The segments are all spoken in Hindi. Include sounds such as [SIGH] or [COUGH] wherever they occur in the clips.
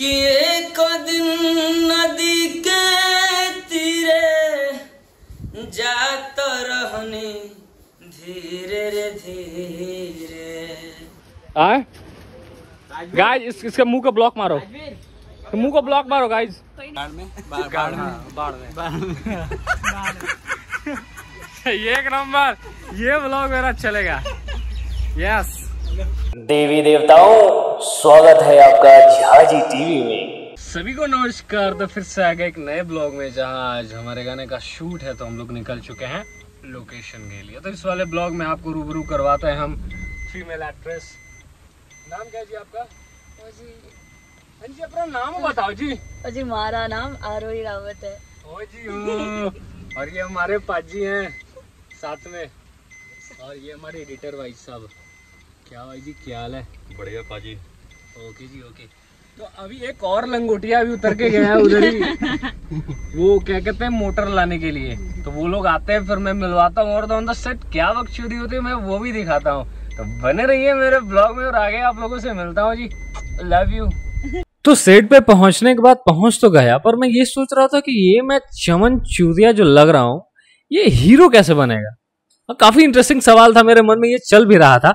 कि एक दिन नदी के तीरे जात रहनी धीरे रे धीरे। आए? गाइस इस, इसके मुँह को ब्लॉक मारो। मुँह को ब्लॉक मारो गाइस [LAUGHS] [LAUGHS] [LAUGHS] एक नंबर। ये ब्लॉग मेरा चलेगा। यस देवी देवताओं स्वागत है आपका झाजी टीवी में। सभी को नमस्कार तो फिर से आ गए एक नए ब्लॉग में जहाँ आज हमारे गाने का शूट है तो हम लोग निकल चुके हैं लोकेशन के लिए। तो इस वाले ब्लॉग में आपको रूबरू करवाते हैं हम फीमेल एक्ट्रेस नाम क्या जी आपका? हाँ जी अपना नाम बताओ जी। जी हमारा नाम आरोही रावत है। ओ जी ओ और ये हमारे पाजी हैं साथ में। और ये हमारे एडिटर भाई साहब। क्या भाई जी क्या हाल है? बढ़िया पाजी। ओके जी ओके। तो अभी एक और लंगोटिया अभी उतर के गया है उधर ही। [LAUGHS] वो क्या कहते हैं मोटर लाने के लिए। तो वो लोग आते हैं फिर मैं मिलवाता हूँ और तो ऑन द सेट क्या वक्त बकचोदी होती है मैं वो भी दिखाता हूँ। तो बने रहिए मेरे ब्लॉग में और आगे आप लोगों से मिलता हूँ जी। लव यू तो सेट पे पहुँचने के बाद पहुँच तो गया पर मैं ये सोच रहा था कि ये मैं चमन चूदिया जो लग रहा हूँ ये हीरो कैसे बनेगा? और काफ़ी इंटरेस्टिंग सवाल था मेरे मन में ये चल भी रहा था।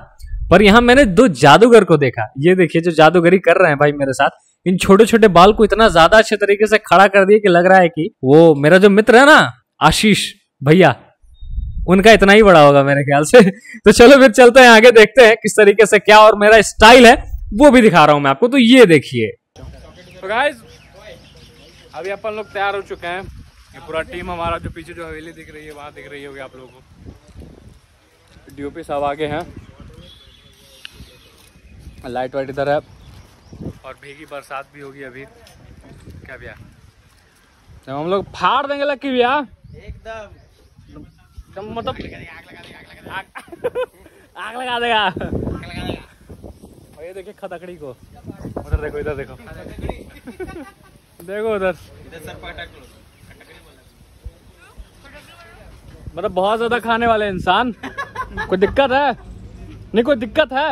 पर यहाँ मैंने दो जादूगर को देखा। ये देखिए, जो जादूगरी कर रहे हैं भाई मेरे साथ, इन छोटे छोटे बाल को इतना ज़्यादा अच्छे तरीके से खड़ा कर दिया कि लग रहा है कि वो मेरा जो मित्र है ना, आशीष भैया, उनका इतना ही बड़ा होगा मेरे ख्याल से। [LAUGHS] तो चलो फिर चलते हैं, आगे देखते हैं किस तरीके से क्या और मेरा स्टाइल है, वो भी दिखा रहा हूँ मैं आपको। तो ये देखिए। तो अभी अपन लोग तैयार हो चुके हैं। ये पूरा टीम हमारा जो पीछे जो हवेली दिख रही है, वहाँ दिख रही होगी आप लोगों को। डीओपी सब आगे हैं। लाइट वाइट इधर है। और भीगी बरसात भी होगी अभी। क्या भैया? तो हम लोग फाड़ देंगे लक्की भैया। एकदम। मतलब आग [LAUGHS] आग लगा देगा। और ये देखिए खतकड़ी को। उधर देखो इधर देखो। देखो उधर। मतलब बहुत ज़्यादा खाने वाले इंसान। कोई दिक्कत है? नहीं कोई दिक्कत है?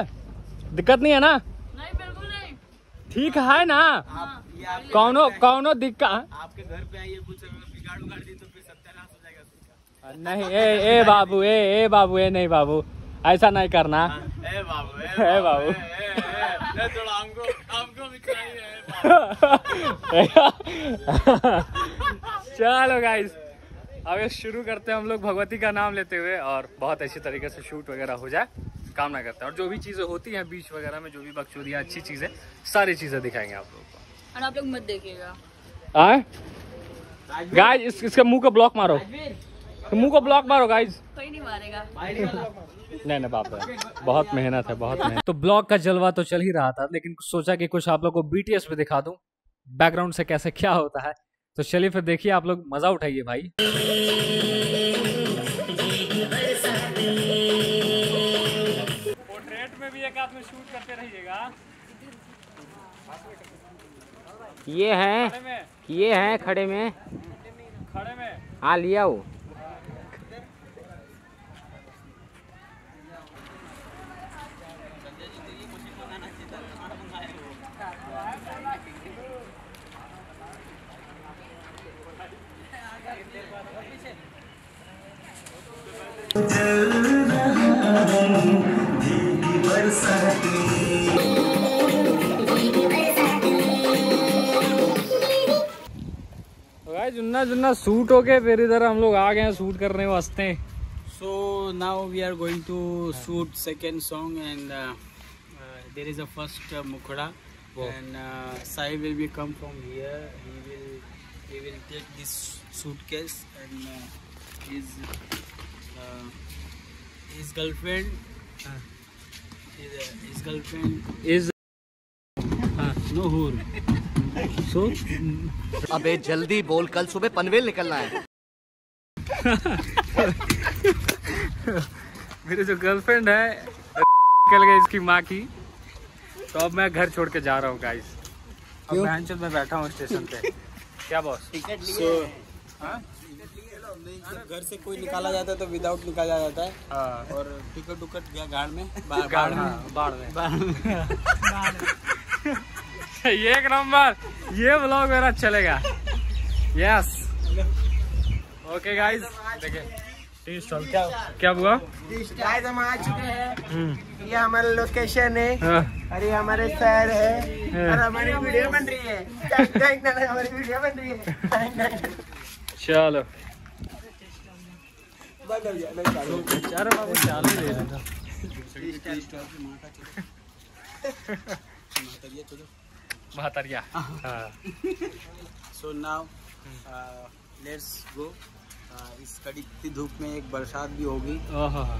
दिक्कत नहीं है ना? नहीं बिल्कुल नहीं। ठीक है ना? कौनो कौनो दिक्कत आपके घर पे आइए कुछ बिगाड़ उगाड़ दी तो फिर सत्यानाश हो जाएगा नहीं ए ए बाबू ए ए बाबू ए नहीं बाबू। ऐसा नहीं करना। ए बाबू ए [LAUGHS] बाबू ए थोड़ा हमको हमको भी खाइए चलो गाइस अब ये शुरू करते हैं हम लोग भगवती का नाम लेते हुए और बहुत अच्छी तरीके से शूट वगैरह हो जाए। कामना करते हैं। और जो भी चीज़ें होती हैं बीच वगैरह में जो भी बकचोदियाँ अच्छी चीज़ें सारी चीज़ें दिखाएँगे आप लोगों को। और आप लोग मत देखिएगा। आए? गाइस इस, इसके मुँह को ब्लॉक मारो। मुँह को ब्लॉक मारो गाइस कोई नहीं मारेगा। नहीं नहीं बाप बहुत मेहनत है बहुत मेहनत। तो ब्लॉग का जलवा तो चल ही रहा था लेकिन सोचा कि कुछ आप लोग को बीटीएस पे दिखा दूँ। बैकग्राउंड से कैसे क्या होता है। तो चलिए फिर देखिए आप लोग मज़ा उठाइए भाई। में एक आदमी शूट करते रहिएगा। ये हैं खड़े में। ये हैं खड़े में। खड़े में। हाँ लिया वो। भाई जुन्ना जुन्ना सूट हो गया फिर इधर हम लोग आ गए हैं सूट करने वास्ते। So now we are going to shoot second song and there is a first मुखड़ा and Sai will be come from here he will take this his girlfriend इज़ no hur. सो अबे जल्दी बोल कल सुबह पनवेल निकलना है। मेरी जो गर्लफ्रेंड है निकल गई इसकी माँ की। तो अब मैं घर छोड़ के जा रहा हूँ गाइस अब में बैठा हूँ स्टेशन पे। क्या बॉस टिकट So घर से कोई निकाला जाता है तो विदाउट निकाला जाता है। हाँ। और टिकट उकट गया गाड़ में। [LAUGHS] गाड़ बाढ़ में। बाढ़ में। बाढ़ में। [LAUGHS] एक नंबर। ये ब्लॉग मेरा चलेगा। यस ओके गाइस देखिए। स्टॉल क्या क्या हुआ? गाइस हम आ चुके हैं। हम्म, ये हमारा लोकेशन है। हाँ, और ये हमारे शहर है। हाँ। और हमारी वीडियो बन रही है। हमारी वीडियो बन रही है। [LAUGHS] चलो बंद हो गया, नहीं चालू। बेचारा बाबू चालू ही ले लेता महातरिया हाँ सो नाउ लेट्स गो इस कड़ी की धूप में एक बरसात भी होगी।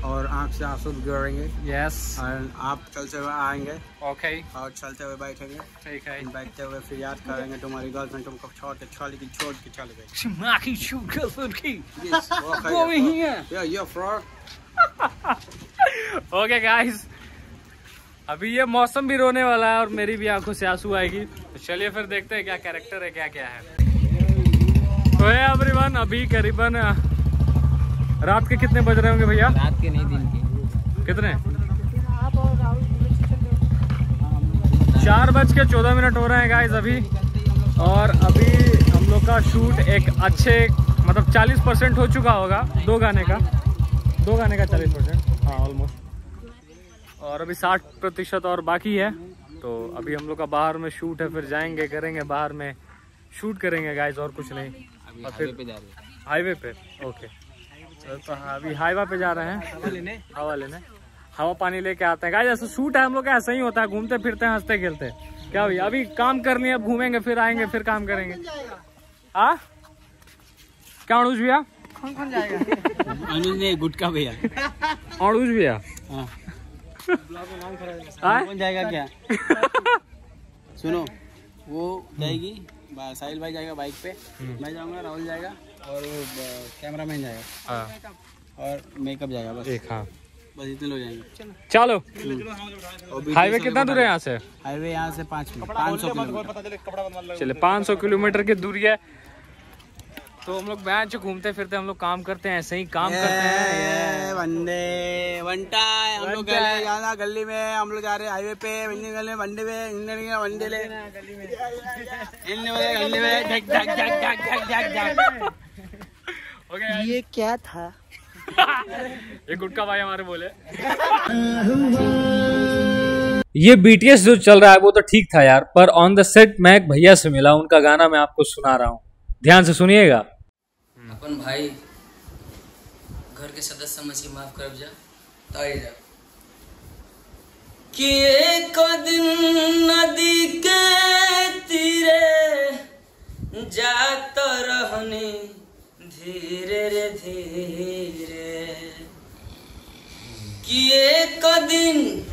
और आँख से आँसू भी गिरेंगे यस और आप चलते हुए आएँगे। ओके और चलते हुए बैठेंगे। ठीक है। बैठते हुए फिर याद करेंगे तुम्हारी गर्लफ्रेंड तुमको छोड़ के छोड़ के छोड़ के चल गई माखी शू गर्लफ्रेंड की। वो yeah, ही है। Yeah, you're fraud. Okay guys अभी ये मौसम भी रोने वाला है और मेरी भी आँखों से आँसू आएगी। तो चलिए फिर देखते हैं क्या कैरेक्टर है क्या क्या है। तो है एवरीवन अभी करीबन रात के कितने बज रहे होंगे भैया? रात के नहीं दिन के। कितने? चार बज के चौदह मिनट हो रहे हैं गाइज़ अभी। और अभी हम लोग का शूट एक अच्छे मतलब 40 परसेंट हो चुका होगा दो गाने का। दो गाने का 40 परसेंट। हाँ ऑलमोस्ट और अभी 60 प्रतिशत और बाकी है। तो अभी हम लोग का बाहर में शूट है फिर जाएँगे करेंगे बाहर में शूट करेंगे गाइज़ और कुछ नहीं। और फिर पे जा रहे हैं। हाईवे पे? ओके तो, हाँ, अभी हाईवा पे जा रहे हैं। हवा लेने? हवा पानी लेके आते हैं। ऐसा शूट है हम लोग का ऐसा ही होता है घूमते फिरते हैं हँसते खेलते। क्या भैया अभी काम कर लिए अब घूमेंगे फिर आएँगे फिर काम करेंगे। हाँ? क्या अनुज भैया? अनुज ने गुटका भैया। अनुज भैया? हाँ? कौन जाएगा क्या? [LAUGHS] सुनो वो जाएगी साहिल भाई जाएगा बाइक पे। मैं जाऊँगा राहुल जाएगा और वो कैमरा मैन जाएगा। हाँ, और मेकअप जाएगा बस। एक हाँ। बस इतने लोग जाएँगे। चलो। हाईवे कितना दूर है यहाँ से? हाईवे यहाँ से पाँच मिनट पाँच सौ किलोमीटर। चले 500 किलोमीटर की दूरी है। तो हम लोग बैंच घूमते फिरते हम लोग काम करते हैं ऐसे ही काम ये, करते हैं। ये वंदे वंटा है हम लोग गले जाना गली में हम लोग जा रहे हाईवे पे वंडे गले वंडे में इंडियन के वंडे ले। इन गली में। झक झक झक झक झक झक झक ओके ये क्या था? [LAUGHS] ये गुटका भाई हमारे बोले। ये बीटीएस जो चल रहा है वो तो ठीक था यार पर ऑन द सेट मैं एक भैया से मिला उनका गाना मैं आपको सुना रहा हूँ। ध्यान से सुनिएगा। अपन भाई, घर के सदस्य समझ के माफ़ कर जा ताई जा। कि एक दिन नदी के तीरे जात रहनी धीरे रे धीरे। कि एक दिन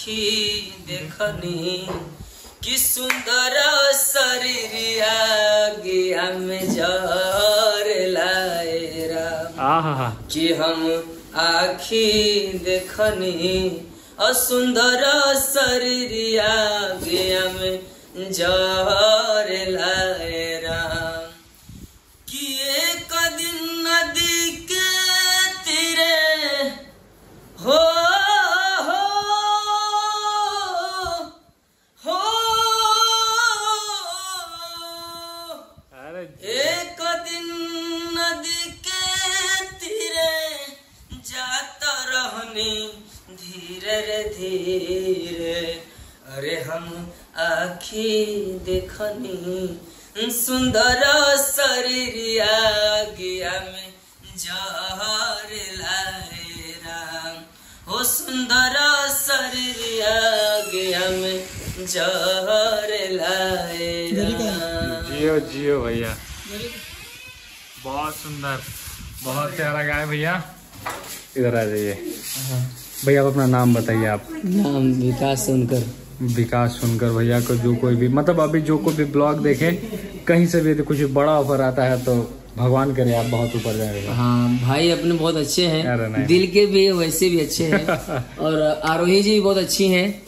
आखी देखनी। कि सुंदर शरीरिया गया में जर लाए कि हम आखी देखनी। असुंदर शरीरिया गया में जर लाए आखी देखनी। सुंदर शरीरिया गया में जहर लाए राम। हो सुंदर शरीरिया गया में जहर लाए राम। जियो जियो भैया। बहुत सुंदर बहुत प्यारा गाय भैया। इधर आ जाइए। भैया आप अपना नाम बताइए आप। नाम विकास सुनकर। विकास सुनकर भैया को जो कोई भी मतलब अभी जो कोई भी ब्लॉग देखे कहीं से भी कुछ बड़ा ऑफ़र आता है तो भगवान करे आप बहुत ऊपर जाएँगे। हाँ भाई अपने बहुत अच्छे हैं। दिल के भी वैसे भी अच्छे हैं। [LAUGHS] और आरोही जी भी बहुत अच्छी हैं।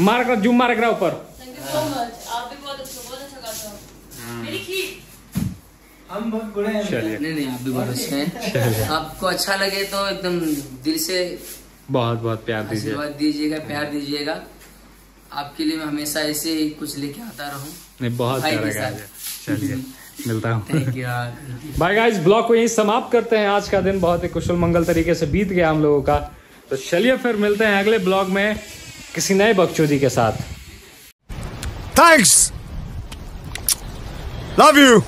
मार कर जूम मार करा ऊपर। थैंक यू सो मच आप भी बहुत अच्छे बहुत अच्छा गाते हो। हम बहुत बुरे हैं। नहीं नहीं आप भी बहुत अच्छे हैं। आपको अच्छा लगे तो एकदम दिल से बहुत बहुत प्यार दीजिए। दीजिएगा प्यार दीजिएगा। आपके लिए मैं हमेशा ऐसे ही कुछ लेके आता रहूँ। नहीं बहुत। चलिए मिलता हूँ। Thank you bye guys blog को यही समाप्त करते हैं। आज का दिन बहुत ही कुशल मंगल तरीके से बीत गया हम लोगों का। तो चलिए फिर मिलते हैं अगले ब्लॉग में किसी नए बकचोदी के साथ। Thanks love you.